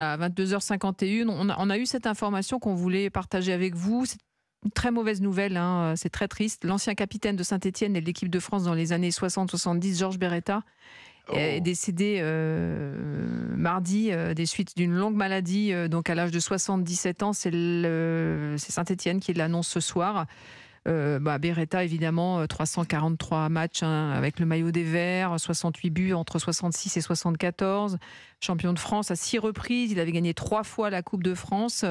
À 22h51, on a, on a eu cette information qu'on voulait partager avec vous. C'est une très mauvaise nouvelle, hein, c'est très triste. L'ancien capitaine de Saint-Etienne et de l'équipe de France dans les années 60-70, Georges Beretta, est Oh. décédé euh, mardi euh, des suites d'une longue maladie, euh, donc à l'âge de 77 ans. C'est Saint-Etienne qui l'annonce ce soir. Euh, bah, Beretta, évidemment, euh, 343 matchs hein, avec le maillot des Verts, 68 buts entre 66 et 74. Champion de France à six reprises. Il avait gagné trois fois la Coupe de France.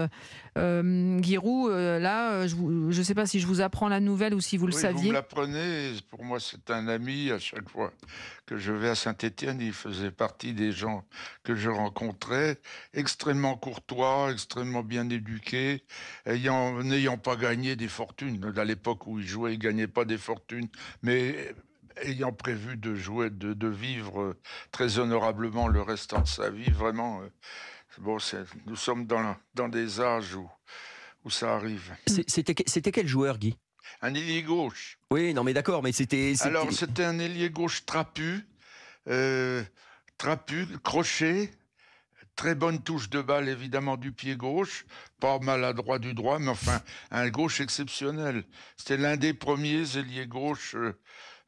Euh, Giroud, euh, là, je ne sais pas si je vous apprends la nouvelle ou si vous le saviez. Vous l'apprenez. Pour moi, c'est un ami. À chaque fois que je vais à Saint-Étienne, il faisait partie des gens que je rencontrais, extrêmement courtois, extrêmement bien éduqué, ayant n'ayant pas gagné des fortunes. À l'époque où il jouait, il gagnait pas des fortunes, mais ayant prévu de jouer, de, de vivre euh, très honorablement le restant de sa vie, vraiment. euh, Bon, nous sommes dans, dans des âges où, où ça arrive. C'était quel joueur, Guy? Un ailier gauche. Oui, non, mais d'accord, mais c'était. c'était- Alors, c'était un ailier gauche trapu, euh, trapu, crochet, très bonne touche de balle, évidemment, du pied gauche, pas maladroit du droit, mais enfin, un gauche exceptionnel. C'était l'un des premiers ailiers gauche. euh,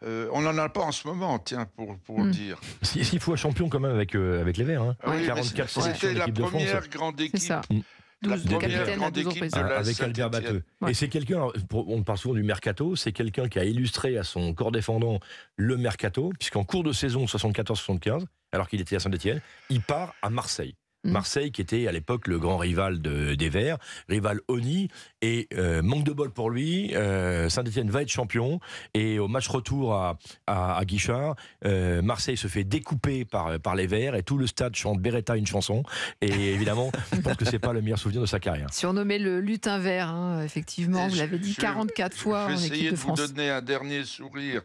euh, on n'en a pas en ce moment, tiens, pour, pour le dire. S'il faut un champion quand même avec, euh, avec les Verts. Hein. Ah oui, mais 44 c'était- la première grande C'est équipe. ça. Mm. 12 La première grande 12 équipe de la avec Albert. Batteux. Ouais. Et c'est quelqu'un, on parle souvent du mercato, c'est quelqu'un qui a illustré à son corps défendant le mercato, puisqu'en cours de saison 74-75, alors qu'il était à Saint-Etienne, il part à Marseille. Mhm. Marseille, qui était à l'époque le grand rival de- des Verts, rival Oni, et euh, manque de bol pour lui, euh, Saint-Etienne va être champion, et au match retour à, à, à Guichard, euh, Marseille se fait découper par, par les Verts, et tout le stade chante Beretta une chanson, et évidemment, je pense que c'est pas le meilleur souvenir de sa carrière. Surnommé le lutin vert, hein, effectivement, Et vous l'avez dit je- 44 fois Je en vais équipe essayer de de, vous France. donner un dernier sourire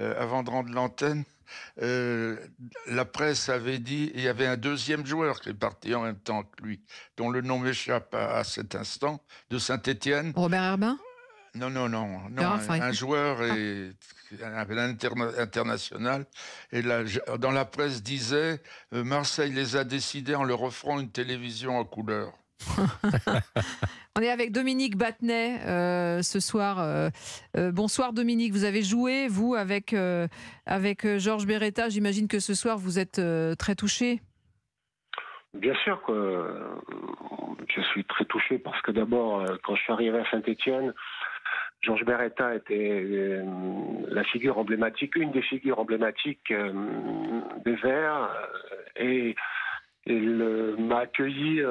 euh, avant de rendre l'antenne. Euh, la presse avait dit, il y avait un deuxième joueur qui est parti en même temps que lui, dont le nom m'échappe à, à cet instant, de Saint-Étienne. Robert Herbin Non, non, non, non un, joueur un interna- international. Et je- dans la presse disait, euh, Marseille les a décidés en leur offrant une télévision en couleur. On est avec Dominique Battenet euh, ce soir. Euh, euh, bonsoir Dominique, vous avez joué, vous, avec, avec Georges Beretta. J'imagine que ce soir, vous êtes très touché. Bien sûr que je suis très touché parce que d'abord, quand je suis arrivé à Saint-Étienne, Georges Beretta était la figure emblématique, une des figures emblématiques des Verts, et il m'a accueilli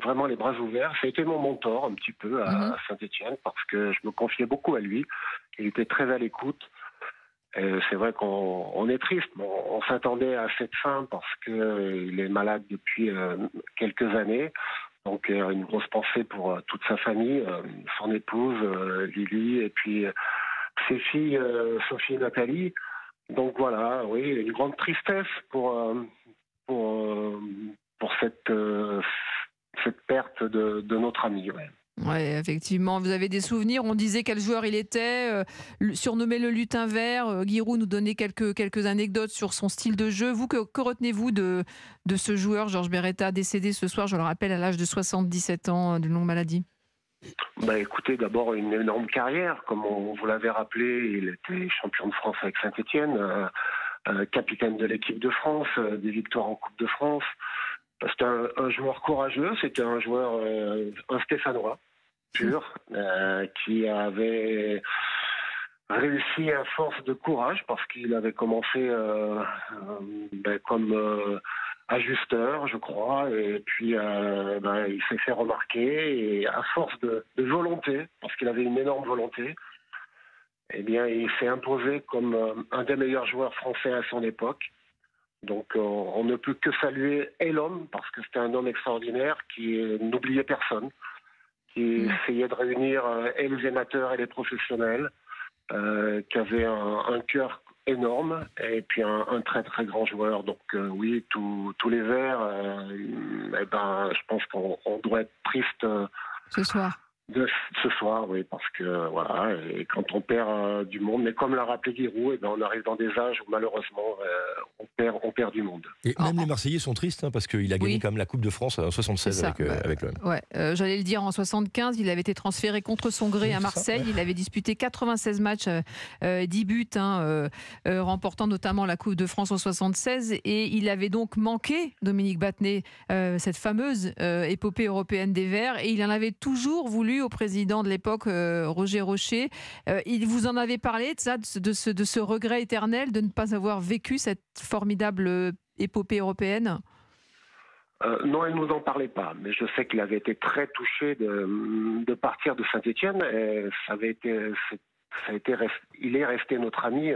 vraiment les bras ouverts. Ça a été mon mentor un petit peu à, Mhm. à Saint-Étienne parce que je me confiais beaucoup à lui. Il était très à l'écoute. C'est vrai qu'on on est triste. Bon, on s'attendait à cette fin parce qu'il est malade depuis euh, quelques années. Donc euh, une grosse pensée pour euh, toute sa famille, euh, son épouse euh, Lily et puis euh, ses filles euh, Sophie et Nathalie. Donc voilà, oui, une grande tristesse pour euh, pour euh, pour cette euh, cette perte de, de notre ami. ouais. Oui, effectivement. Vous avez des souvenirs? On disait quel joueur il était, euh, surnommé le lutin vert. Euh, Giroud nous donnait quelques, quelques anecdotes sur son style de jeu. Vous, que, que retenez-vous de, de ce joueur, Georges Beretta, décédé ce soir, je le rappelle, à l'âge de 77 ans, euh, d'une longue maladie? Bah écoutez, d'abord une énorme carrière, comme on vous l'avait rappelé, il était champion de France avec Saint-Étienne, capitaine de l'équipe de France, euh, des victoires en Coupe de France. C'était un, un joueur courageux, c'était un joueur, euh, un Stéphanois pur, euh, qui avait réussi à force de courage parce qu'il avait commencé euh, ben, comme ajusteur, je crois, et puis ben, il s'est fait remarquer et à force de, de volonté, parce qu'il avait une énorme volonté, eh bien, il s'est imposé comme un des meilleurs joueurs français à son époque. Donc, euh, on ne peut que saluer et l'homme, parce que c'était un homme extraordinaire qui euh, n'oubliait personne, qui Mm. essayait de réunir euh, et les amateurs et les professionnels, euh, qui avait un, un cœur énorme et puis un, un très très grand joueur. Donc euh, oui, tous tous les verts, euh, eh ben, je pense qu'on on doit être triste euh, ce soir de ce soir, oui, parce que voilà, et quand on perd euh, du monde, mais comme l'a rappelé Giroud, et eh ben, on arrive dans des âges où malheureusement euh, on, perd, on perd du monde. Et même les Marseillais sont tristes hein, parce qu'il a gagné quand même la Coupe de France en 76 avec, euh, avec l'OM. Ouais, j'allais le dire en 75, il avait été transféré contre son gré à Marseille. Il avait disputé 96 matchs, 10 buts, hein, remportant notamment la Coupe de France en 76, et il avait donc manqué Dominique Battenet cette fameuse épopée européenne des Verts, et il en avait toujours voulu au président de l'époque, euh, Roger Rocher. Euh, il vous en avait parlé de ça, de ce, regret éternel de ne pas avoir vécu cette formidable euh, épopée européenne? Non, il ne nous en parlait pas, mais je sais qu'il avait été très touché de, de partir de Saint-Étienne. Ça avait été, ça a été, il est resté notre ami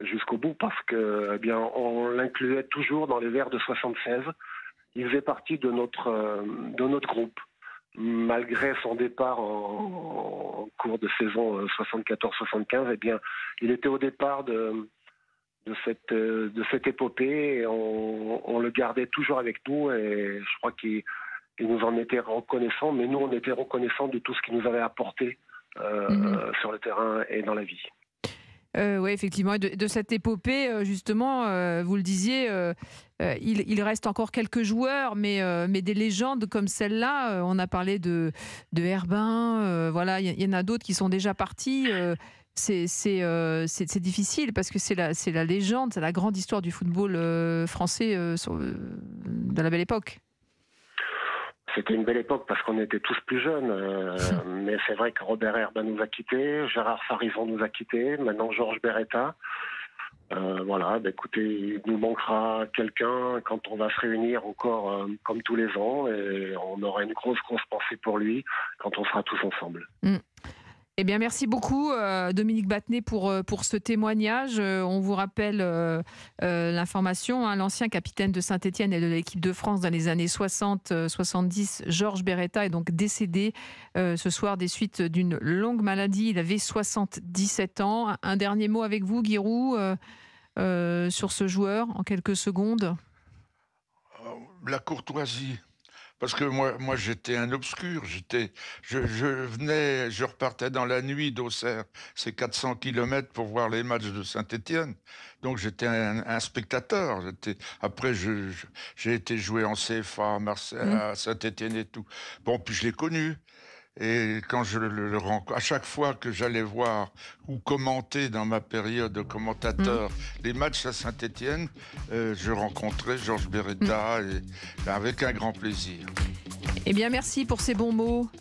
jusqu'au bout parce que, eh bien, on l'incluait toujours dans les vers de 76. Il faisait partie de notre, de notre groupe malgré son départ en, cours de saison 74-75, euh, eh bien, il était au départ de, de, cette, euh, de cette épopée et on, le gardait toujours avec nous et je crois qu'il nous en était reconnaissant, mais nous, on était reconnaissants de tout ce qu'il nous avait apporté euh, mhm. sur le terrain et dans la vie. Euh, oui, effectivement. De, cette épopée, euh, justement, euh, vous le disiez, il, reste encore quelques joueurs, mais, mais des légendes comme celle-là, on a parlé de, de Herbin, voilà, il y, en a d'autres qui sont déjà partis. c'est difficile parce que c'est la, la légende, c'est la grande histoire du football français de la belle époque. C'était une belle époque parce qu'on était tous plus jeunes. Euh, mais c'est vrai que Robert Herba nous a quittés, Gérard Farison nous a quittés, maintenant Georges Beretta. Euh, voilà, bah, écoutez, il nous manquera quelqu'un quand on va se réunir encore euh, comme tous les ans et on aura une grosse, grosse pensée pour lui quand on sera tous ensemble. Mm. Eh bien, merci beaucoup, euh, Dominique Battenet, pour, euh, pour ce témoignage. Euh, on vous rappelle l'information. Hein, l'ancien capitaine de Saint-Etienne et de l'équipe de France dans les années 60-70, Georges Beretta, est donc décédé ce soir des suites d'une longue maladie. Il avait 77 ans. Un dernier mot avec vous, Giroud, sur ce joueur, en quelques secondes. La courtoisie. Parce que moi, moi j'étais un obscur. J'étais, je, venais, je repartais dans la nuit d'Auxerre, c'est 400 km pour voir les matchs de Saint-Étienne. Donc j'étais un, spectateur. après, j'ai été joué en CFA, à Marseille, mmh. à Saint-Étienne et tout. Bon, puis je l'ai connu. Et quand je le, rencontre, à chaque fois que j'allais voir ou commenter dans ma période de commentateur mmh. les matchs à Saint-Étienne, euh, je rencontrais Georges Beretta mmh. et, avec un grand plaisir. Eh bien, merci pour ces bons mots.